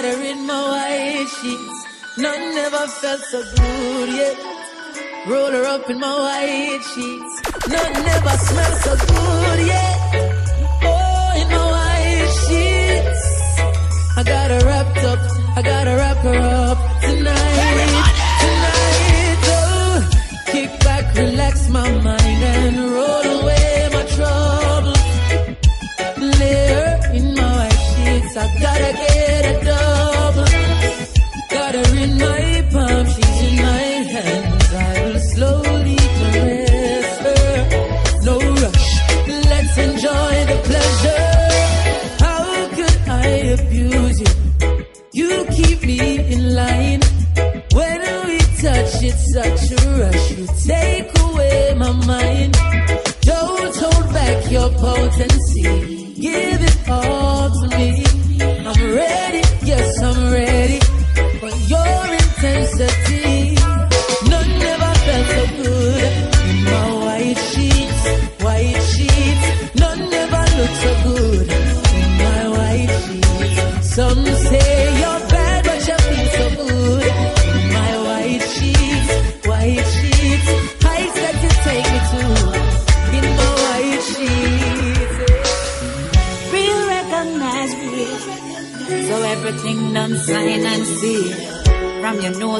got her in my white sheets. None never felt so good yet. Roll her up in my white sheets. None never smelled so good yet. Oh, in my white sheets. I got her wrapped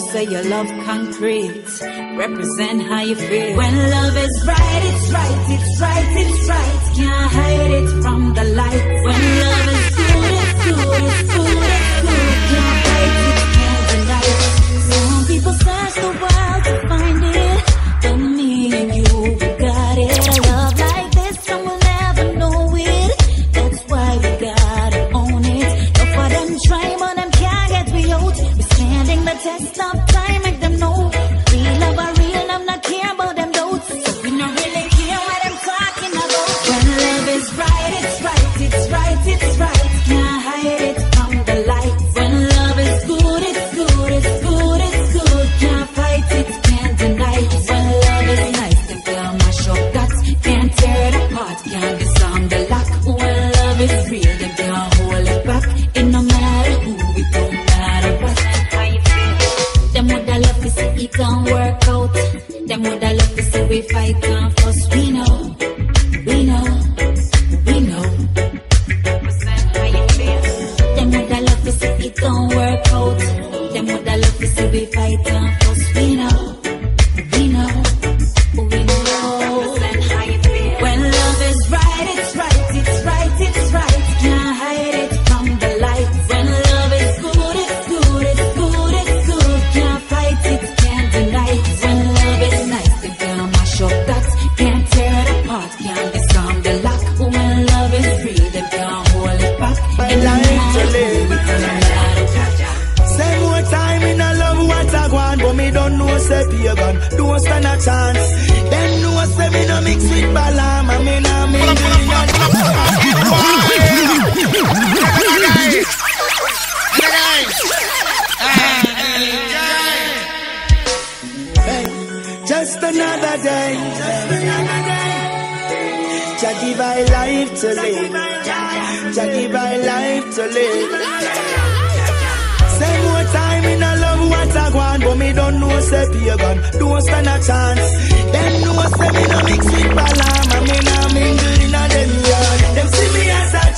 say your love concrete. Represent how you feel. When love is right, it's right, it's right, it's right. Can't hide it from the light. When love is good, it's good, it's good. Just another day. Just another day. Jah give I life to live. Jah give I life to live. Say more time in a love what I want, but me don't know say pagan. Don't stand a chance. Them know say me no mix with Balaam, and me no mingle in a them yard. Them see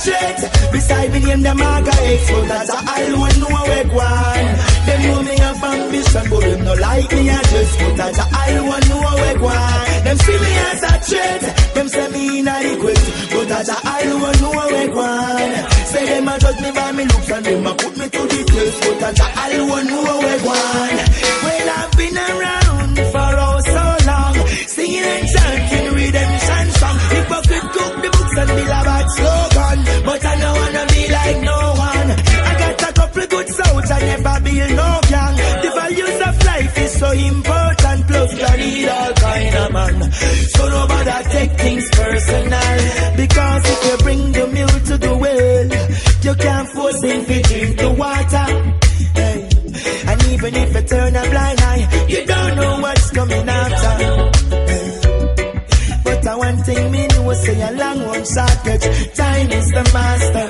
a threat. Beside me name them Aga X, but that's a I one know where go on. Them know me have ambition, but them no like me a just but that's a I one know where go on. Them see me as a threat. Them say me inadequate, but that's a I one know where go on. Say them a judge me by me looks and them a put me to the test, but that's a I one know where go on. Well I've been around for oh so long, singing and chanting redemption song. Hypocrite cook the and build a bad slogan, but I don't wanna be like no one. I got a couple good souls, I never build no gang. The values of life is so important, plus God need all kind of man. So nobody take things personal, because if you bring the milk to the well, you can't force him to drink the water. Hey. And even if you turn a blind eye, you play along one socket. Time is the master.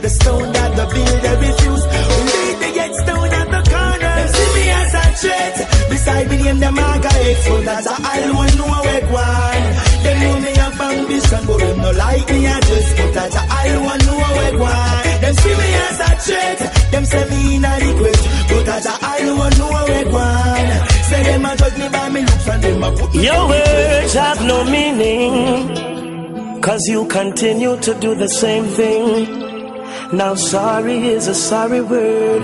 The stone that the builder refused. Lead the yet stone at the corner. Them see me as a threat. Beside me name the marker full. That's a all one know where one. Them know me have ambition, but them no like me. I just put that a all one know where one. Them see me as a threat. Them say me in a request, but that a all one know where one. Say them a judge me by me looks and them a put me. Your words have no meaning. Cause you continue to do the same thing. Now sorry is a sorry word.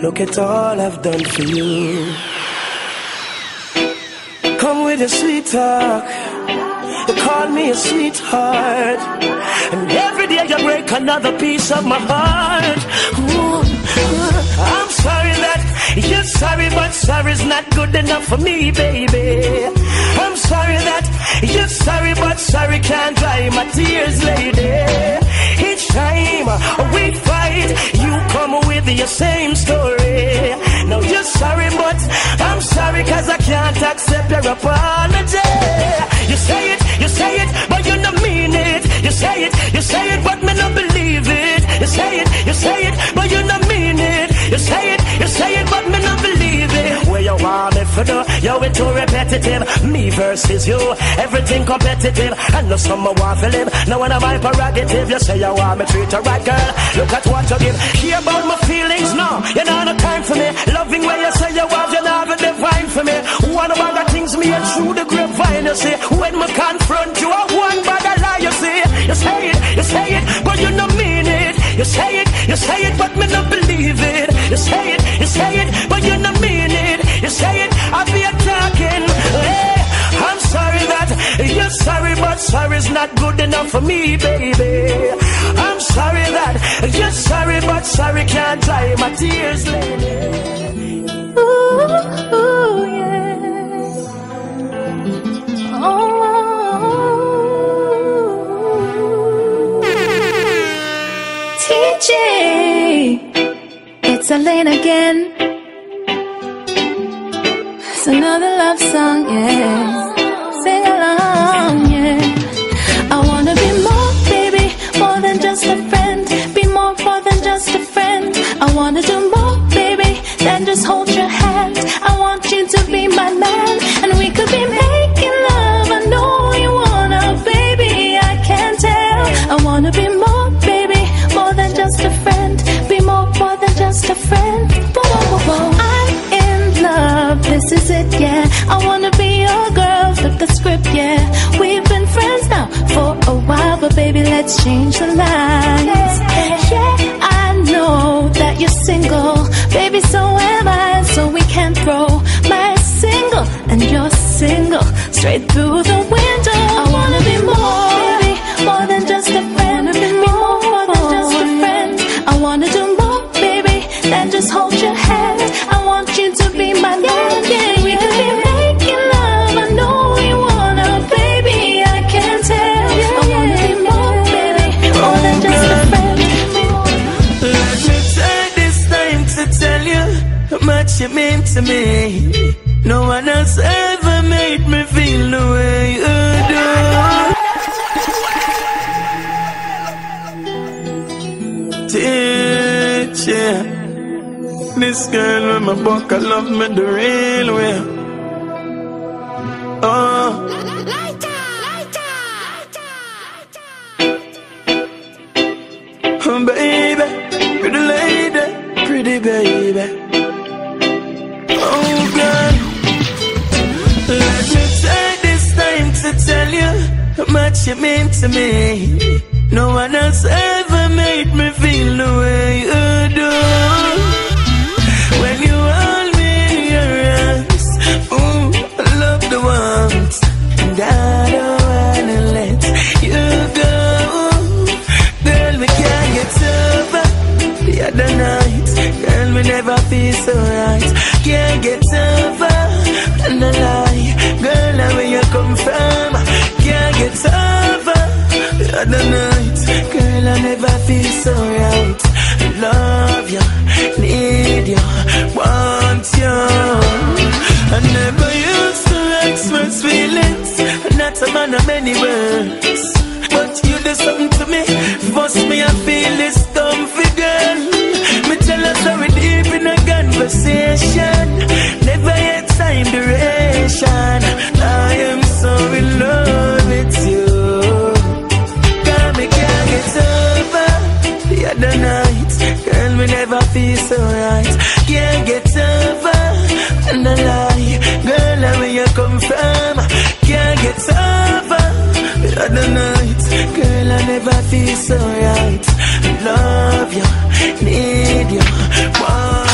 Look at all I've done for you. Come with a sweet talk. You call me a sweetheart. And every day you break another piece of my heart. Sorry, but sorry's not good enough for me, baby. I'm sorry that you're sorry, but sorry can't dry my tears, lady. Each time we fight, you come with your same story. Now you're sorry, but I'm sorry cause I can't accept your apology. It too repetitive. Me versus you, everything competitive. I know some want to live. Now when I'm prerogative, you say you want me treat her right, girl. Look at what you give. Hear about my feelings, no. You know no time for me. Loving where you say you have, you know have a divine for me. One of the things me and through the grapevine, you see. When me confront you, I one bag of lie, you see. You say it, you say it, but you don't mean it. You say it, you say it, but me not believe it. You say it, you say it, not good enough for me, baby. I'm sorry that you're sorry, but sorry can't dry my tears, lady. Ooh, yeah. Oh. TJ, it's Alaine again. It's another love song, yeah. Friend. Whoa, whoa, whoa. I'm in love, this is it, yeah. I wanna be your girl, flip the script, yeah. We've been friends now for a while, but baby, let's change the lines. Yeah, I know that you're single, baby, so am I, so we can throw my single and your single straight through the much you mean to me. No one else ever made me feel the way you do. Teacher, this girl with my book, I love me the real way. Oh. Much you mean to me. No one else ever made me feel the way you do. When you hold me in your arms, ooh, I love the warmth. And I don't wanna let you go. Girl, we can't get over the other night. Girl, we never feel so right. Can't get over the night. Girl, I never feel so right. Love you, need you, want you. I never used to express feelings, not a man of many words. But you do something to me, force me I feel never feel so right. Can't get over and the lie. Girl, where you come from? Can't get over the other night. Girl, I never feel so right. Love you, need you, want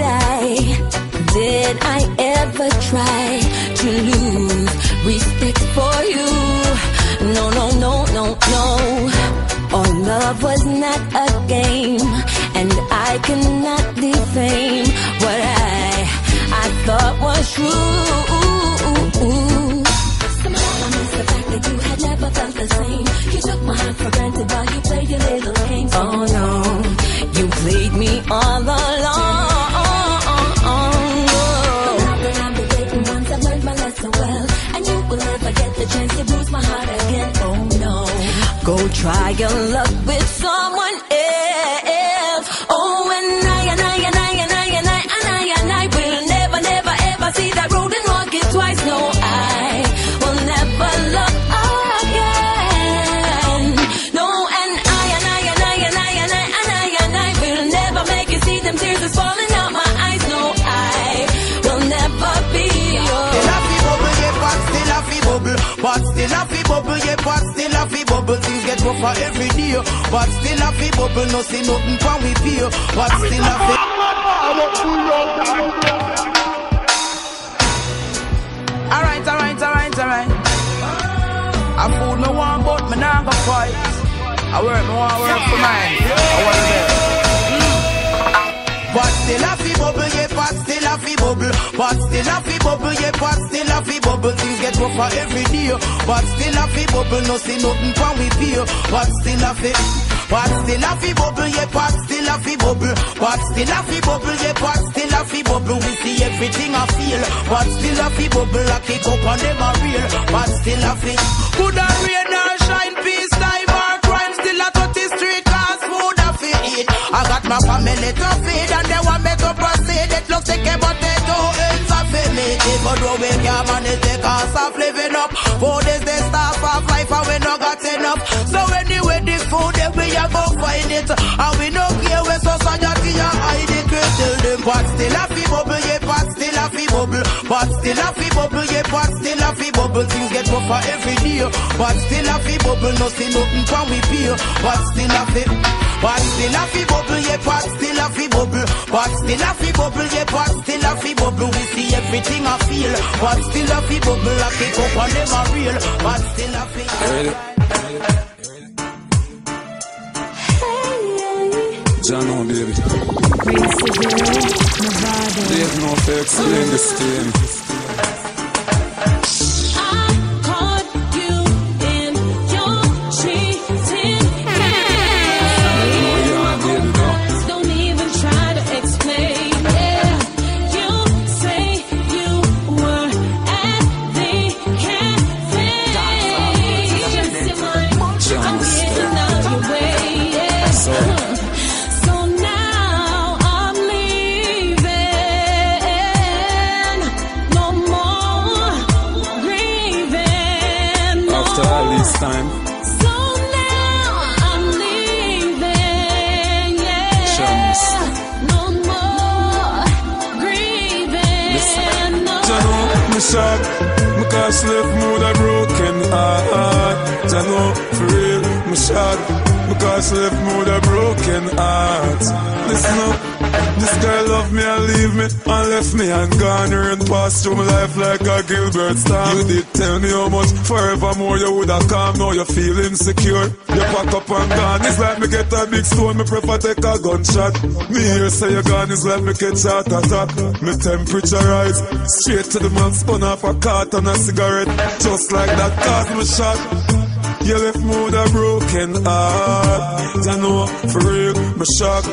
once I, did I ever try to lose respect for you. No, no, no, no, no. Our love was not a game, and I cannot defame what I, I thought was true. Try your luck with Every day, but still a fi bubble. No see nothing from we pay, but still a fi. Alright, alright, alright, alright. I food me want, but me nah go fight. I work, me want work for mine. I want to But still a fi bubble, yeah, but still a fi bubble. But still a fi bubble, yeah, but still a fi bubble. Things get rougher every day. But still a fi bubble, no see nothing from we pay. But still a fi. But still a fi bubble, yeah, but still a fi bubble. But still a fi bubble, yeah, but still a fi bubble. We see everything I feel. But still a fi bubble, I kick up on them a real. But still a fi. Could a rain or shine, a eat. I got my family to feed and they want me to proceed. It looks like a potato up in me. Even though we can't manage the cost of living up. Food is the staff of life and we no got enough. So anyway, the food then we a go find it. And we no care where society a it. We tell them but still a fi bubble, yeah, but still a fi bubble. But still a fi bubble, yeah, but still a fi bubble. Things get rougher every day. But still a fi bubble, no see nothing from we pay. But still a fi. But still a fi bubble, yeah, but still a fi bubble. But still a fi bubble, yeah, but still a fi bubble. We see everything I feel. But still a fi bubble, I pick up on them a real. But still a fi. Jano, baby. No fix in this game. Cause left mood a broken heart. Jano, for real, me shock. Me cause left mood a broken heart. Listen up. This girl love me and leave me and left me and gone her and passed through my life like a Gilbert Storm. You did tell me how much forevermore you would have come. Now you feel insecure. You pack up and gone. It's like me get a big stone. Me prefer take a gunshot. Me hear say you gone. It's like me catch heart attack. Me temperature rise straight to the man spun off a cart and a cigarette. Just like that cause me shot. You left me with a broken heart. You know, for real, me shock.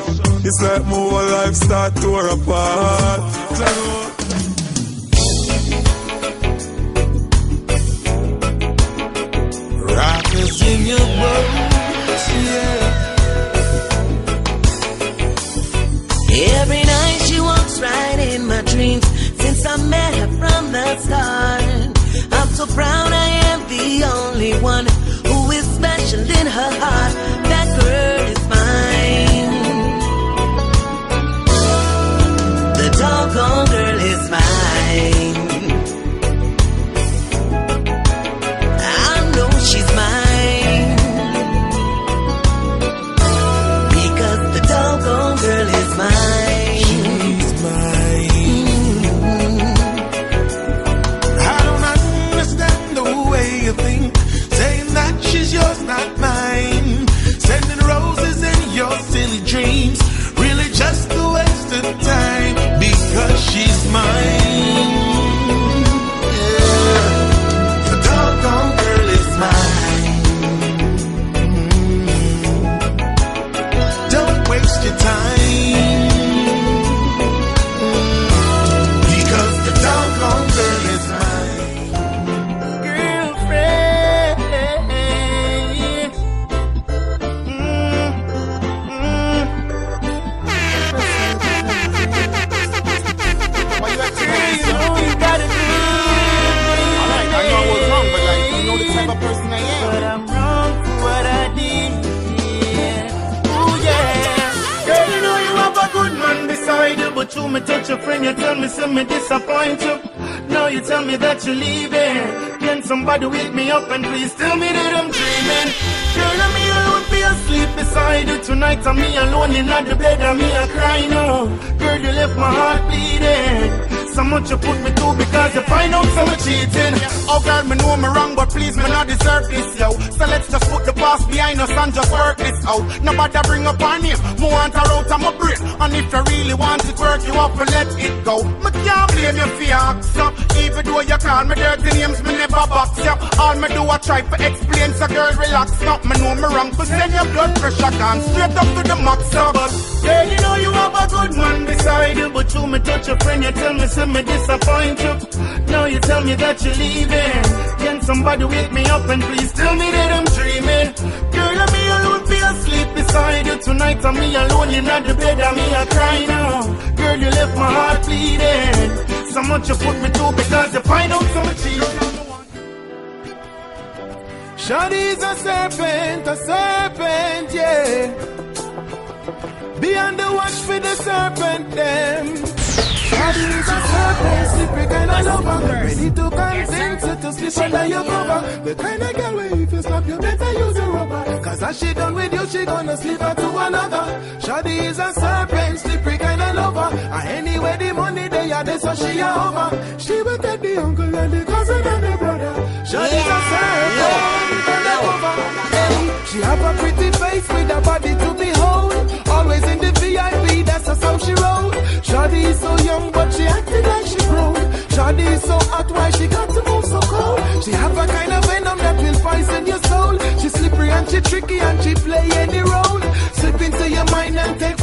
It's like my whole life start tore apart. Rock is in your bones, yeah. Every night she walks right in my dreams. Since I met her from the start, I'm so proud I am the only one who is special in her heart. That you're leaving. Can somebody wake me up and please tell me that I'm dreaming? Girl, I'm me alone be asleep beside you tonight. I'm me alone in the bed, and me a cry now. Girl, you left my heart bleeding. So much you put me through because you find out some cheating. Oh girl, me know me wrong, but please me not deserve this, yo. So let's just put the past behind us and just work this out. Nobody bring up our name, me want her out of my brain. And if you really want it work, you have to let it go. Blame you your acts, even though you call me dirty names, me never box you. All me do I try to explain, so girl relax, not me know me wrong, but send your blood pressure gone straight up to the max, so but Girl, you know you have a good man beside you, but you me touch a friend, you tell me some me disappoint you. Now you tell me that you're leaving. Can somebody wake me up and please tell me that I'm dreaming? Girl, I'm me be asleep beside you tonight. I'm me alone in the bed, I'm me a cry now. Girl, you left my heart bleeding. So much you put me through because you find out so much. Shawty's a serpent, a serpent, yeah. Be on the watch for the serpent, them. Shawty's a serpent, slippery kind of lover. Ready to convince you to slip under your cover. The kind of girl where Cause she done with you, she gonna slip her to another. Shawty is a serpent, slippery kind of lover. And anyway, the money they are there, so she a over. She will get the uncle and the cousin and the brother. Shawty's a serpent, undercover. Hey, she have a pretty face with a body to behold. Tricky and she play any role. Slip into your mind and take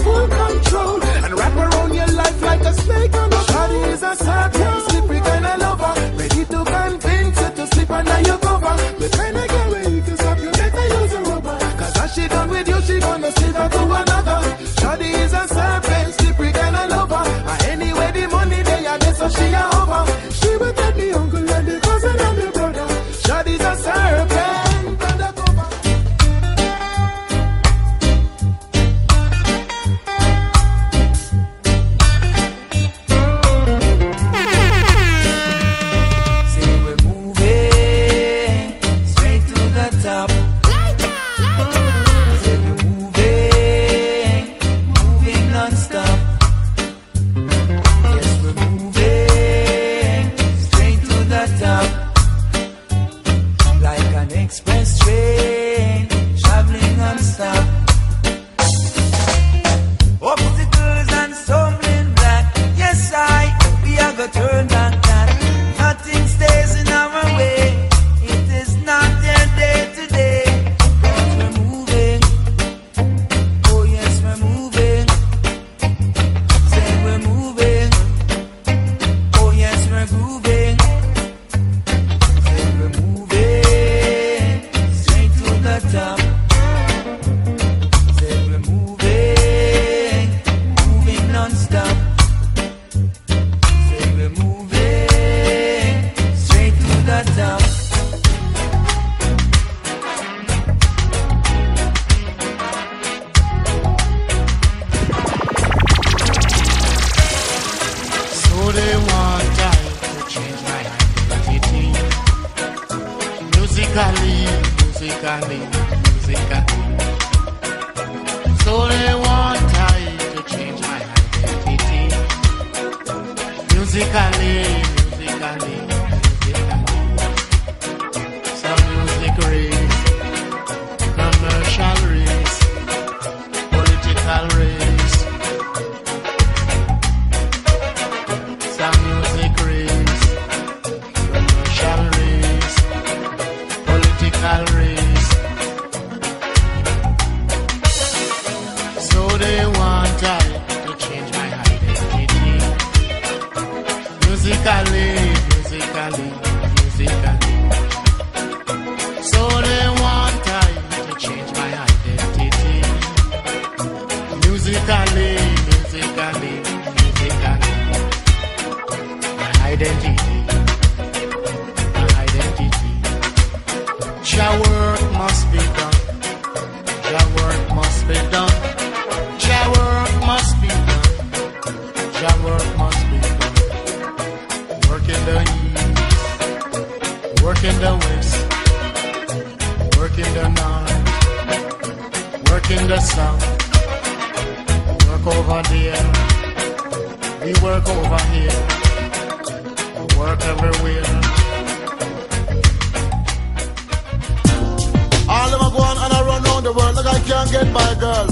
again, my girl.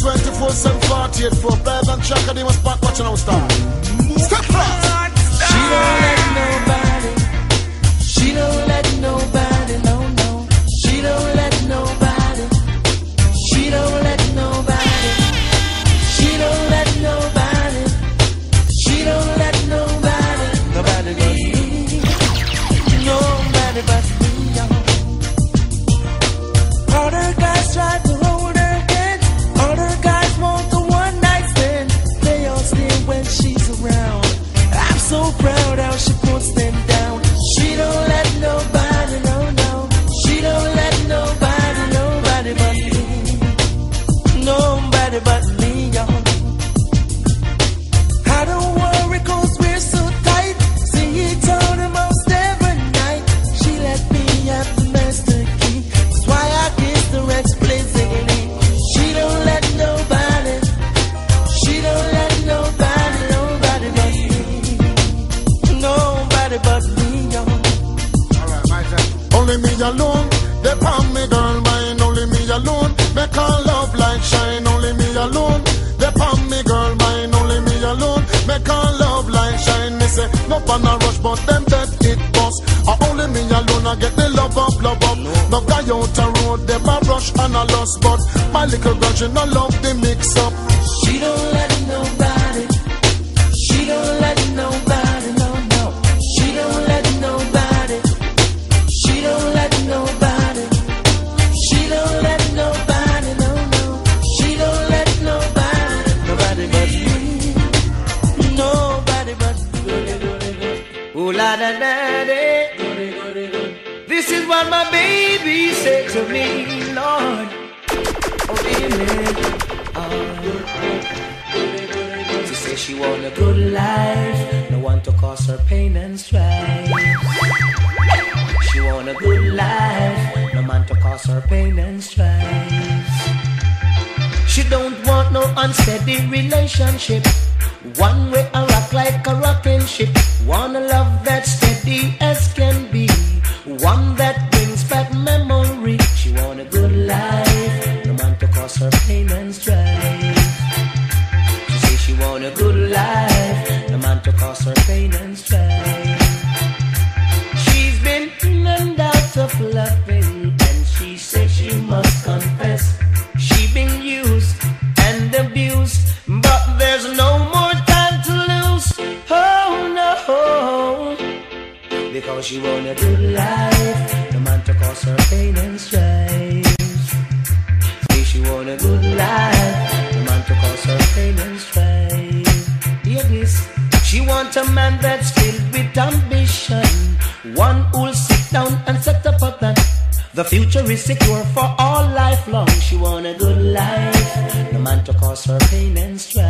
24 7 48 for Bev and Chaka, they must back watching our star. Step up! She don't let nobody, she don't let nobody, no, no, she don't let my little girl, she no love the mix up. Steady relationship. One way I rock like a rocking ship. Wanna love that steady as can be. One that brings back memory. She want a good life, no man to cause her pain and strife. She say she want a good life. Cause she want a good life No man to cause her pain and strife. Say she want a good life No man to cause her pain and strife. Hear this. She want a man that's filled with ambition. One who'll sit down and set up a plan. The future is secure for all lifelong. She want a good life, no man to cause her pain and strife.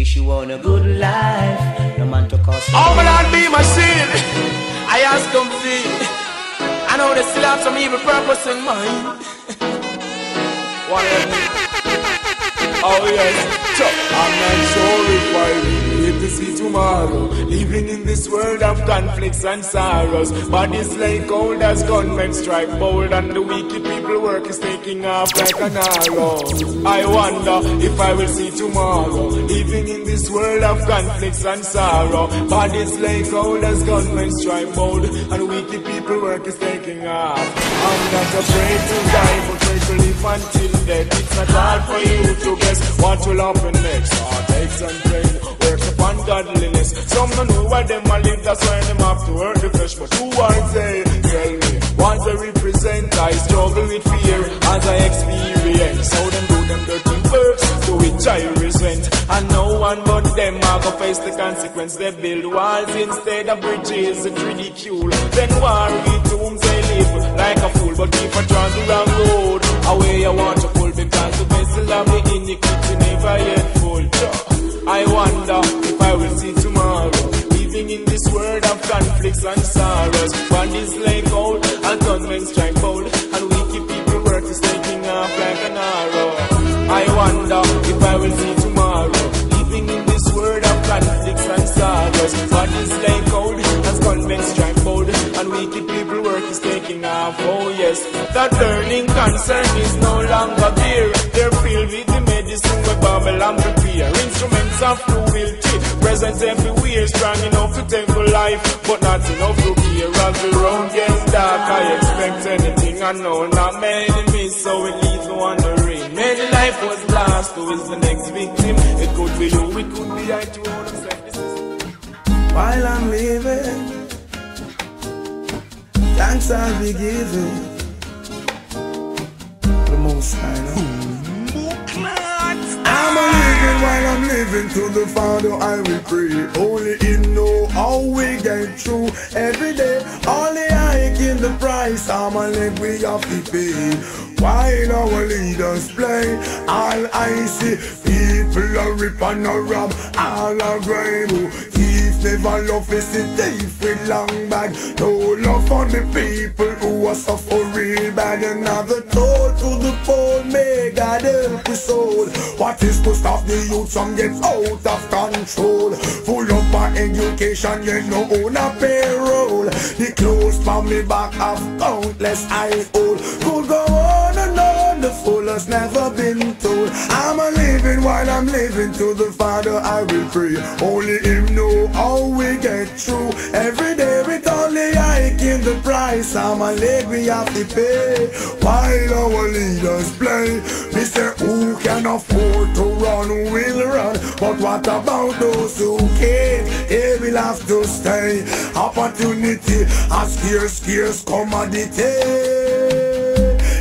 Say she want a good life, no man to cost her. Oh, my Lord, be my shield. I ask him thee. I know they still have some evil purpose in mind. Whatever. Oh, yes. I'm not sorry, for you to see tomorrow. Living in this world of conflicts and sorrows. Bodies like cold as gunmen strike bold, and the wicked people work is taking off like an arrow. I wonder if I will see tomorrow. Living in this world of conflicts and sorrow. Bodies like cold as gunmen strike bold, and wicked people work is taking off. I'm not afraid to die, but try to live until death. It's not hard for you to guess what will happen next. Heartaches and pain, work upon godliness. Some don't know why them a live, that's why them have to hurt the flesh. But who are they? Tell me, what they represent? I struggle with fear as I experience. How them do them dirty works, to which I resent. And no one but them are gonna face the consequence. They build walls instead of bridges. It's ridicule. Then war with tombs they live like a fool, but keep a trans the wrong road. Away I want to pull because the vessel of the iniquity never yet full. I wonder if I will see tomorrow. Living in this world of conflicts and sorrows. Bodies lay cold and gunmen strike bold. And wicked people work is taking off like an arrow. I wonder if I will see tomorrow. Living in this world of conflicts and sorrows. Bodies taking off. Oh yes, that burning concern is no longer there. They're filled with the medicine where Babylon prepare. Instruments of cruelty present everywhere. Strong enough to take for life, but not enough to care. As the road gets dark, I expect anything. I know not many miss, so it leaves me wondering. Many life was lost, who is the next victim? It could be you, it could be I too. All is- While I'm living, thanks I'll be giving. The most high. know. I'm a living while I'm living to the Father I will pray. Only Him know how we get through every day. Only I in the price. I'm a leg we have to pay. While our leaders play, all I see people are rip and a rob, all are grave. Never love is the thief with long bag. No love for the people who are suffer real bad. Another toll to the poor, may God help his soul. What is to stop the youth from get out of control? Full up my education, yet no own a payroll. The clothes from me back have countless I old. Could go on and on, the fool has never been told. I'm a living while I'm living to the Father I will pray. Only know how we get through. Every day with only I in the price. I'm a leg we have to pay. While our leaders play, say who can afford to run will run. But what about those who can't? They will have to stay. Opportunity, a scarce, scarce commodity.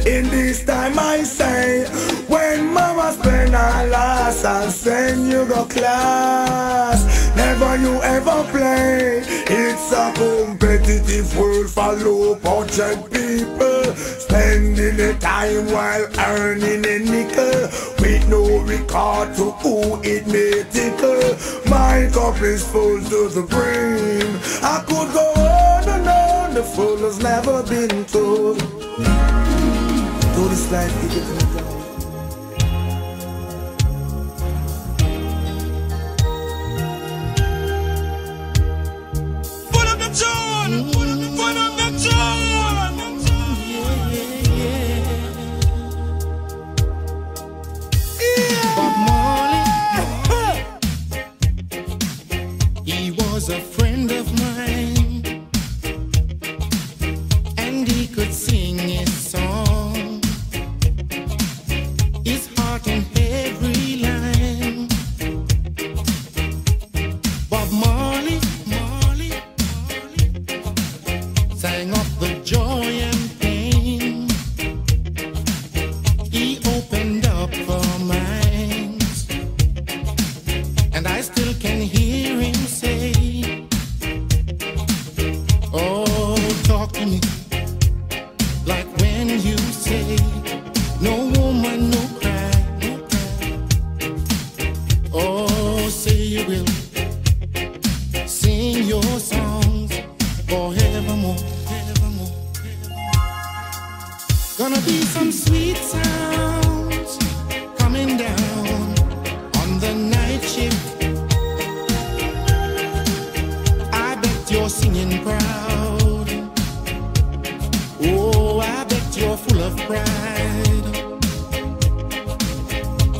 In this time I say, when mama spend her last, I'll send you go class. Never you ever play. It's a competitive world for low budget people. Spending the time while earning a nickel. With no regard to who it may tickle. My cup is full to the brim. I could go on and on. The fool has never been told. To this life, didn't go. Put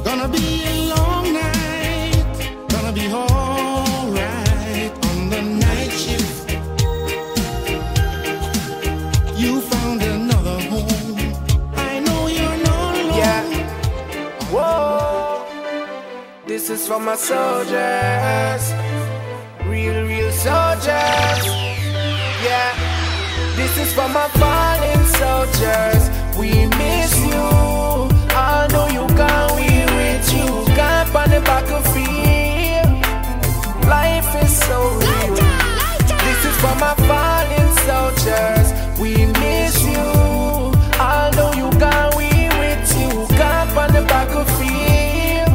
Gonna be a long night. Gonna be alright on the night shift. You found another home. I know you're not alone. Whoa. This is for my soldiers. Real, real soldiers. Yeah. This is for my fallen soldiers. We miss you. Although you gone, we with you. Camp on the battlefield. Life is so real. This is for my fallen soldiers. We miss you. Although you gone, we with you. Camp on the battlefield.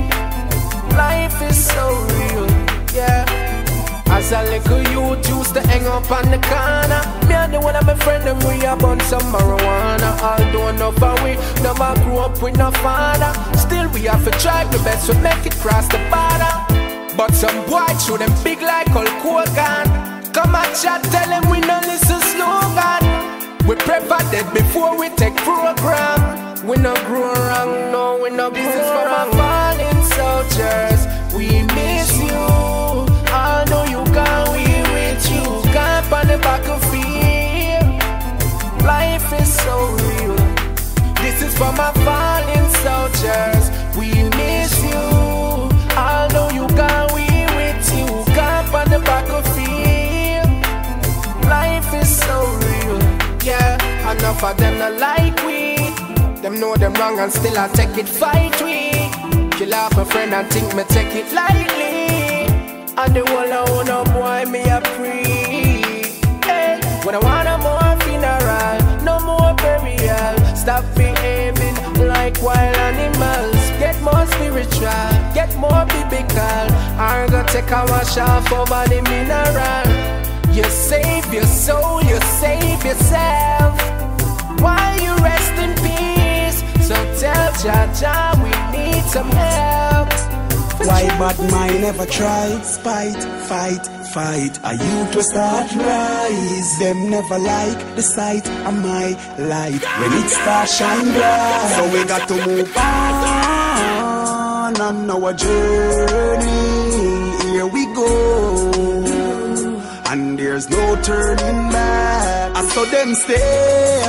Life is so real. Yeah. As a little youth used to hang up on the corner the one of my friend and we a bun some marijuana. Although enough of we never grew up with no father. Still we have to try the best to make it cross the border. But some boy show them big like Hulk Hogan. Come and chat, tell them we no listen slogan. We prefer dead before we take program. We no grow wrong, no, we no grow This is for my fallen soldiers. We miss you. Although This is for my fallen soldiers. We miss you. Although you gone, we with you. Camp on the back of battlefield. Life is so real. Yeah, enough of them not like we. Them know them wrong and still I take it fight we. Kill off a friend and think me take it lightly. And the whole I wanna boy me a free. Hey, When I want a more funeral No more burial. Stop like wild animals. Get more spiritual Get more biblical. I'm gonna take a wash off over the mineral. You save your soul You save yourself. While you rest in peace? So tell Jaja we need some help. Why bad mind never tried? Spite, fight, fight. A youth will start rise. Them never like the sight of my light. When it start shine bright. So we got to move on on our journey. Here we go. And there's no turning back. I saw them stay.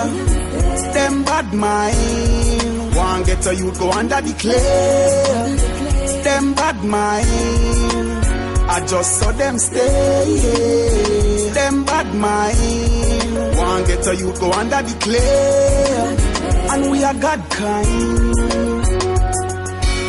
Them bad mind. One get a youth go under the clay them bad mind. I just saw them stay. Them bad mind. One get a youth go under the clay. And we are God kind.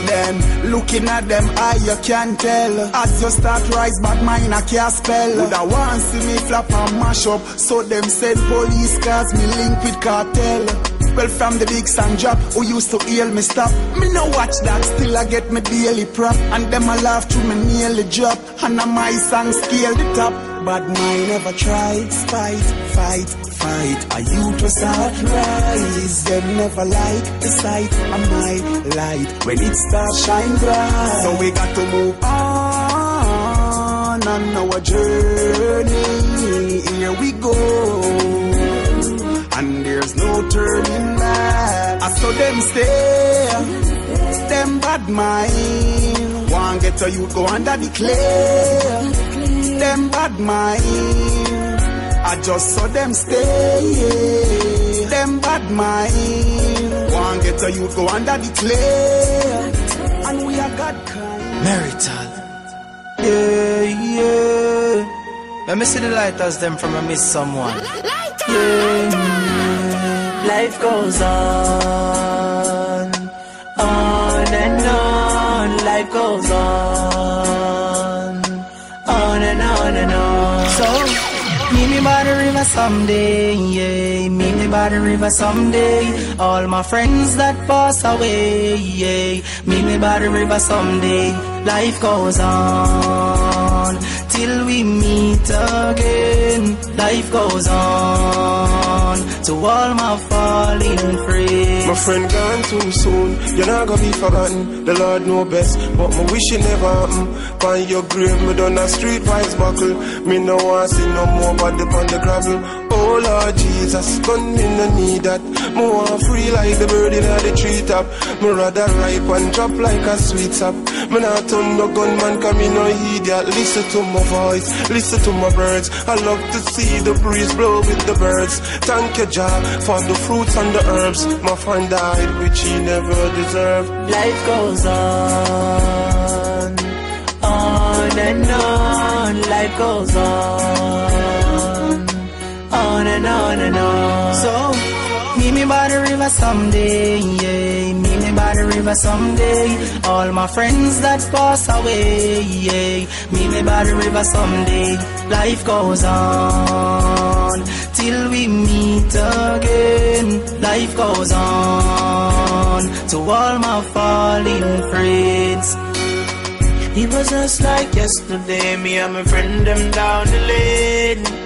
Then looking at them eye you can tell. As you start rise, bad mind I can't spell. Would I want see me flap and mash up? So them send police cars me link with cartel. Well, from the big sun drop, who used to heal me stop. Me no watch that, still I get me daily prop. And them I laugh to me nearly drop. And now my song scale the top. But mine never tried, spite, fight, fight. A youth was start rise. Them never like the sight of my light. When it starts shine bright. So we got to move on on our journey. Stay, them bad mind. One get a youth go under the clay, them bad mind. I just saw them stay, them bad mind. One get a youth go under the clay, and we are God kind. Merital. Yeah, yeah. Let me see the lighters them from I miss someone. Yeah, life goes on, Life goes on, on and on and on. So, meet me by the river someday, yeah. Meet me by the river someday. All my friends that pass away, yeah. Meet me by the river someday. Life goes on till we meet again. Life goes on. to all my falling friends. My friend gone too soon, you're not gonna be forgotten. The Lord know best, but my wish it never happen. Find your grave, me done a streetwise buckle. Me no want see no more body on the gravel. Oh Lord Jesus, gun me no need that. Me want free like the bird in the treetop. Me rather ripe and drop like a sweet sap. Me not turn no gunman, cause me no idiot. Listen to my voice, listen to my birds. I love to see the breeze blow with the birds. Thank you, Jah, for the fruits and the herbs. My friend died, which he never deserved. Life goes on, on and on. Life goes on, on and on and on. So, meet me by the river someday, yeah. Meet me by the river someday. All my friends that pass away, yeah. Meet me by the river someday. Life goes on till we meet again. Life goes on to all my falling friends. It was just like yesterday, me and my friend them down the lane.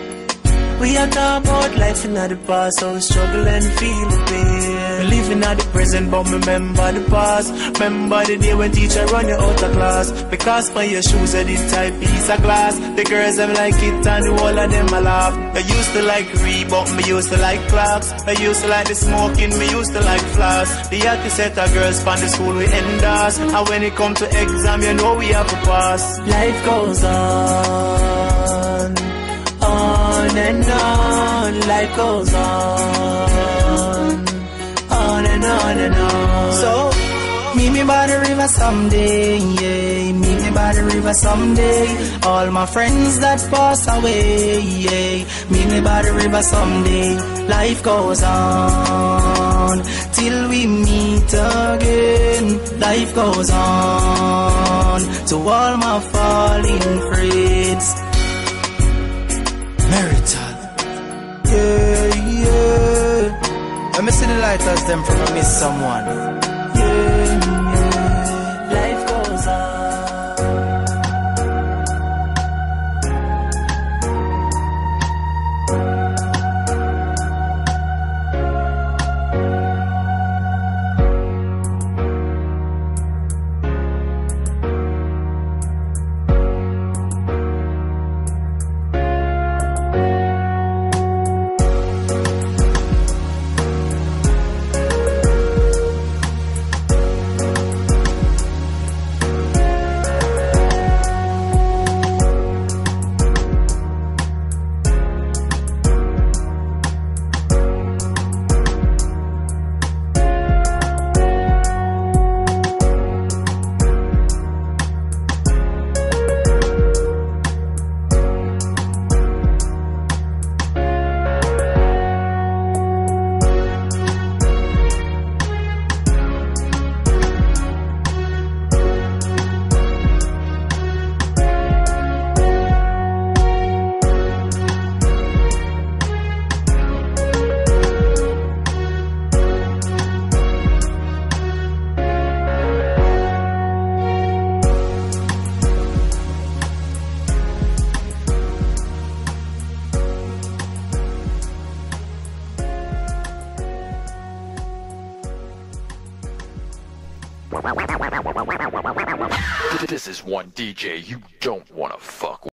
We are talk about life in the past, so struggle and feel the pain. Living at the present, but remember the past. Remember the day when teacher run you out of class. Because for your shoes, I did type piece of glass. The girls them like it and whole of them I laugh. I used to like Reebok, me used to like clocks. I used to like the smoking, me used to like floss. The hottest set of girls from the school we end us. And when it come to exam, you know we have to pass. Life goes on on and on, life goes on, on and on and on. So, meet me by the river someday, yeah. Meet me by the river someday. All my friends that pass away, yeah. Meet me by the river someday. Life goes on till we meet again. Life goes on to all my falling friends. Merital. Yeah, yeah. Let me see the lighters them from I miss someone. DJ you